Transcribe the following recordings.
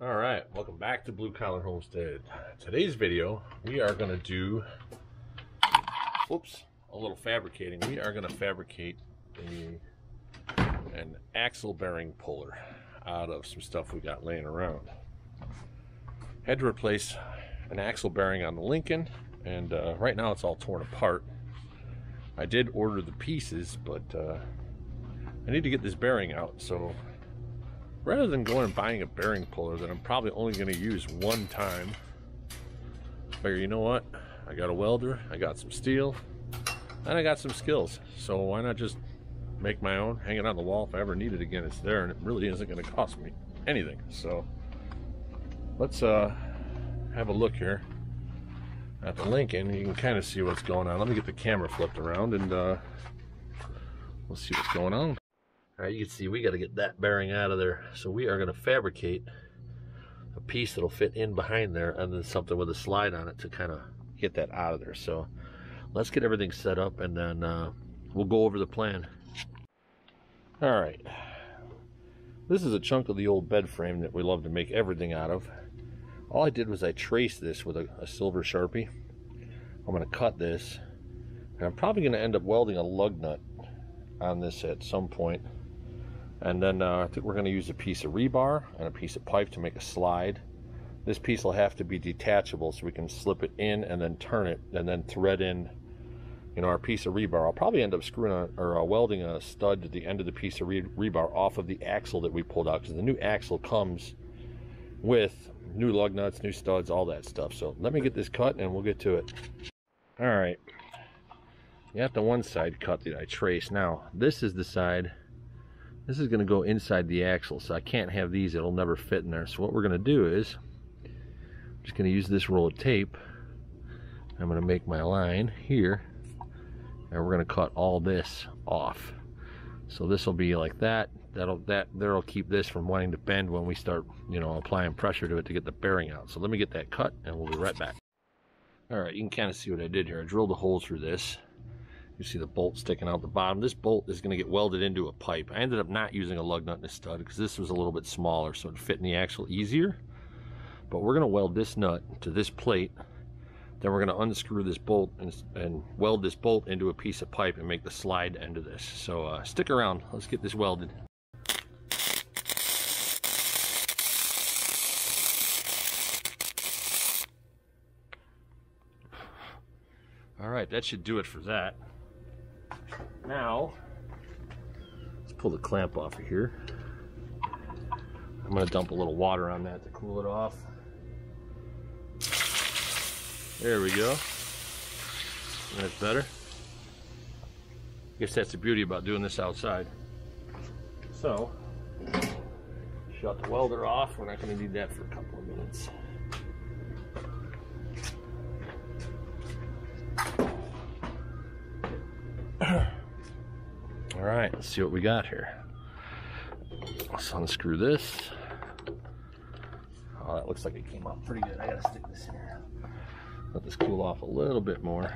All right, welcome back to Blue Collar Homestead. Today's video, we are going to do, oops, a little fabricating. We are going to fabricate a, an axle bearing puller out of some stuff we got laying around. Had to replace an axle bearing on the Lincoln, and uh, right now it's all torn apart. I did order the pieces, but uh, I need to get this bearing out, so rather than going and buying a bearing puller that I'm probably only going to use one time, figure, you know what? I got a welder, I got some steel, and I got some skills. So why not just make my own, hang it on the wall if I ever need it again, it's there, and it really isn't going to cost me anything. So let's uh, have a look here at the Lincoln. You can kind of see what's going on. Let me get the camera flipped around and uh, we'll see what's going on. All right, you can see we got to get that bearing out of there. So we are going to fabricate a piece that'll fit in behind there and then something with a slide on it to kind of get that out of there. So let's get everything set up and then uh, we'll go over the plan. All right. This is a chunk of the old bed frame that we love to make everything out of. All I did was I traced this with a, a silver Sharpie. I'm going to cut this. And I'm probably going to end up welding a lug nut on this at some point and then uh, I think we're going to use a piece of rebar and a piece of pipe to make a slide. This piece will have to be detachable so we can slip it in and then turn it and then thread in you know, our piece of rebar. I'll probably end up screwing a, or uh, welding a stud to the end of the piece of re rebar off of the axle that we pulled out because the new axle comes with new lug nuts, new studs, all that stuff. So let me get this cut and we'll get to it. All right. You have the one side cut that I traced. Now, this is the side this is going to go inside the axle, so I can't have these. It'll never fit in there. So what we're going to do is, I'm just going to use this roll of tape. I'm going to make my line here, and we're going to cut all this off. So this will be like that. That'll that that'll keep this from wanting to bend when we start, you know, applying pressure to it to get the bearing out. So let me get that cut, and we'll be right back. All right, you can kind of see what I did here. I drilled a hole through this. You see the bolt sticking out the bottom. This bolt is going to get welded into a pipe. I ended up not using a lug nut and a stud because this was a little bit smaller so it fit in the axle easier. But we're going to weld this nut to this plate. Then we're going to unscrew this bolt and, and, weld this bolt into a piece of pipe and make the slide end of this. So uh, stick around. Let's get this welded. All right, that should do it for that. Now, let's pull the clamp off of here. I'm to dump a little water on that to cool it off. There we go. That's better. I guess that's the beauty about doing this outside. So, shut the welder off. We're not to need that for a couple of minutes. Right, let's see what we got here. Let's unscrew this. Oh, that looks like it came out pretty good. I gotta stick this in here. Let this cool off a little bit more.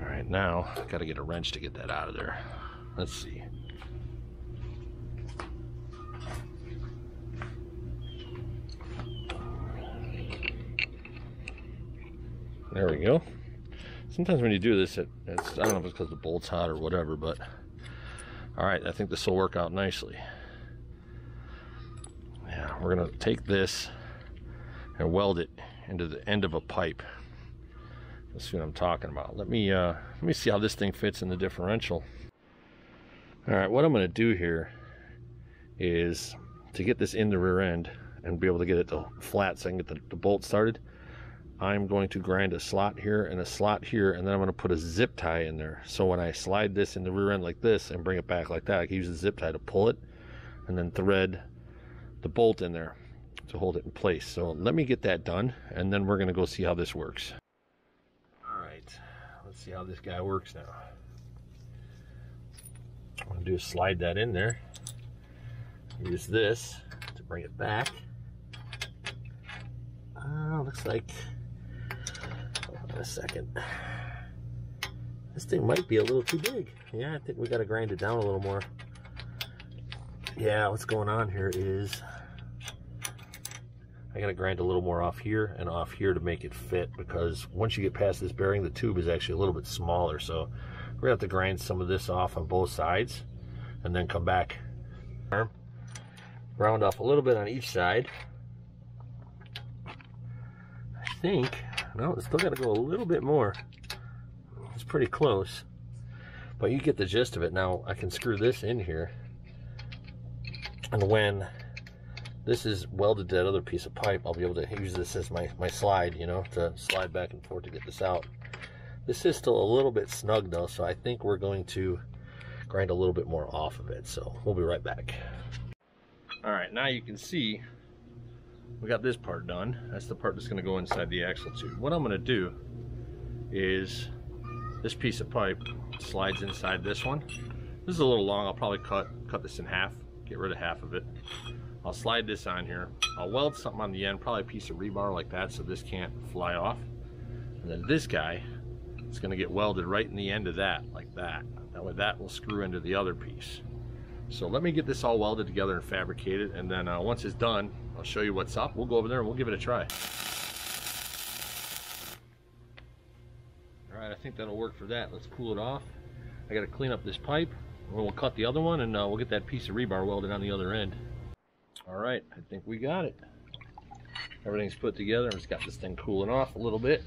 All right, now I gotta get a wrench to get that out of there. Let's see. There we go sometimes when you do this, it, it's, I don't know if it's because the bolt's hot or whatever, but all right, I think this will work out nicely. Yeah, we're gonna take this and weld it into the end of a pipe. See what I'm talking about. Let me uh, let me see how this thing fits in the differential. All right, what I'm gonna do here is to get this in the rear end and be able to get it to flat so I can get the, the bolt started. I'm going to grind a slot here and a slot here, and then I'm going to put a zip tie in there. So when I slide this in the rear end like this and bring it back like that, I can use the zip tie to pull it and then thread the bolt in there to hold it in place. So let me get that done, and then we're going to go see how this works. All right, let's see how this guy works now. I'm going to do is slide that in there. Use this to bring it back. Uh, looks like a second. This thing might be a little too big. Yeah, I think we got to grind it down a little more. yeah, what's going on here is I gotta grind a little more off here and off here to make it fit because once you get past this bearing, the tube is actually a little bit smaller. So we're gonna have to grind some of this off on both sides and then come back. Round off a little bit on each side. I think, no, it's still gotta go a little bit more. It's pretty close, but you get the gist of it. Now I can screw this in here and when this is welded to that other piece of pipe, I'll be able to use this as my, my slide, you know, to slide back and forth to get this out. This is still a little bit snug though, so I think we're going to grind a little bit more off of it. So we'll be right back. All right, now you can see we got this part done. That's the part that's gonna go inside the axle tube. What I'm gonna do is this piece of pipe slides inside this one. This is a little long, I'll probably cut, cut this in half, get rid of half of it. I'll slide this on here. I'll weld something on the end, probably a piece of rebar like that so this can't fly off. And then this guy is gonna get welded right in the end of that, like that. That way that will screw into the other piece. So let me get this all welded together and fabricated, and then uh, once it's done, I'll show you what's up. We'll go over there and we'll give it a try. All right, I think that'll work for that. Let's cool it off. I gotta clean up this pipe, and we'll cut the other one, and uh, we'll get that piece of rebar welded on the other end. All right, I think we got it. Everything's put together. I've just got this thing cooling off a little bit.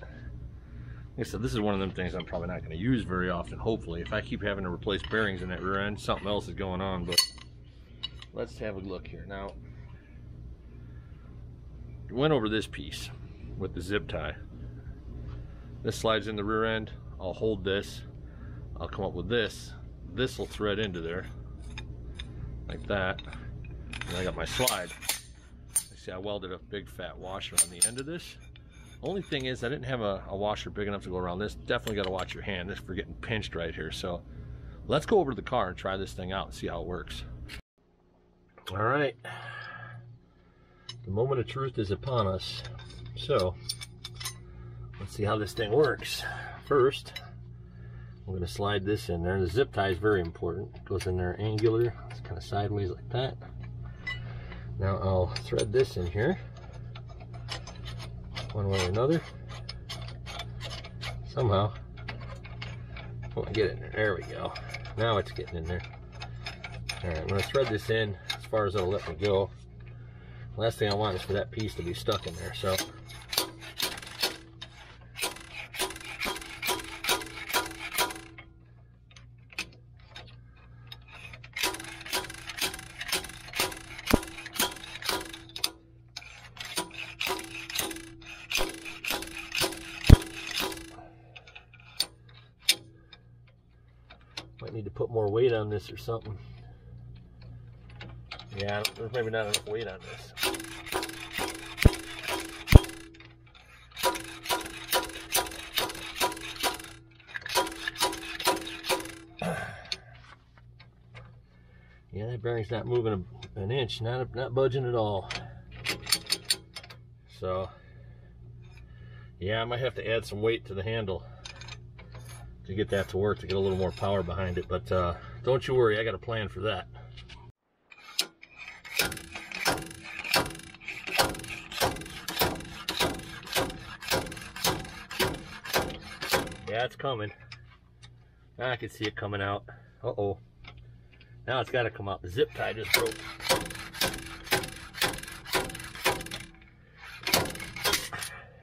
Like I said, this is one of them things I'm probably not going to use very often, hopefully. If I keep having to replace bearings in that rear end, something else is going on, but let's have a look here. Now, went over this piece with the zip tie. This slides in the rear end. I'll hold this. I'll come up with this. This will thread into there, like that. And I got my slide. See, I welded a big fat washer on the end of this. Only thing is I didn't have a, a washer big enough to go around this. Definitely got to watch your hand. This for getting pinched right here. So let's go over to the car and try this thing out and see how it works. All right. The moment of truth is upon us. So let's see how this thing works. First, I'm going to slide this in there. The zip tie is very important. It goes in there angular. It's kind of sideways like that. Now I'll thread this in here one way or another. Somehow. Oh, get it in there. There we go. Now it's getting in there. Alright, I'm going to thread this in as far as it'll let me go. Last thing I want is for that piece to be stuck in there. So Might need to put more weight on this or something. Yeah, there's maybe not enough weight on this. Yeah, that bearing's not moving a, an inch, not not budging at all. So, yeah, I might have to add some weight to the handle to get that to work, to get a little more power behind it. But uh, don't you worry, I got a plan for that. Yeah, it's coming. I can see it coming out. Uh-oh. Now it's got to come out. The zip tie just broke.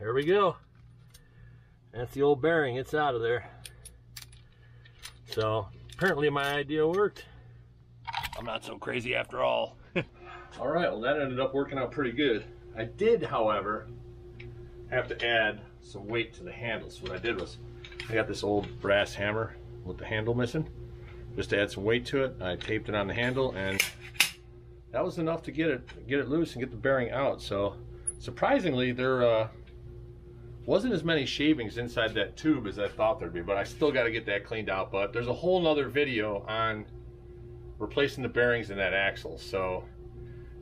There we go. That's the old bearing. It's out of there. So apparently my idea worked. I'm not so crazy after all. all right, well that ended up working out pretty good. I did, however, have to add some weight to the handle. So what I did was I got this old brass hammer with the handle missing. Just to add some weight to it, I taped it on the handle and that was enough to get it get it loose and get the bearing out. So surprisingly, there uh, wasn't as many shavings inside that tube as I thought there'd be, but I still got to get that cleaned out. But there's a whole nother video on replacing the bearings in that axle. So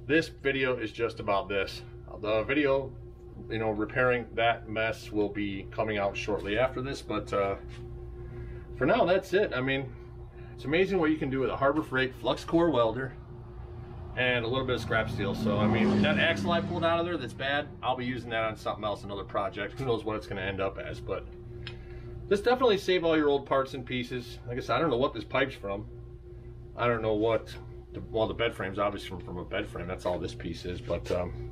this video is just about this. The video, you know, repairing that mess will be coming out shortly after this. But uh, for now, that's it. I mean, it's amazing what you can do with a Harbor Freight flux core welder and a little bit of scrap steel. So, I mean, that axle I pulled out of there that's bad, I'll be using that on something else, another project. Who knows what it's going to end up as, but this definitely save all your old parts and pieces. Like I said, I don't know what this pipe's from. I don't know what, the, well, the bed frame's obviously from, from a bed frame. That's all this piece is, but um,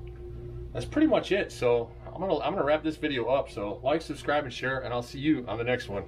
that's pretty much it. So I'm gonna I'm gonna wrap this video up. So like, subscribe, and share, and I'll see you on the next one.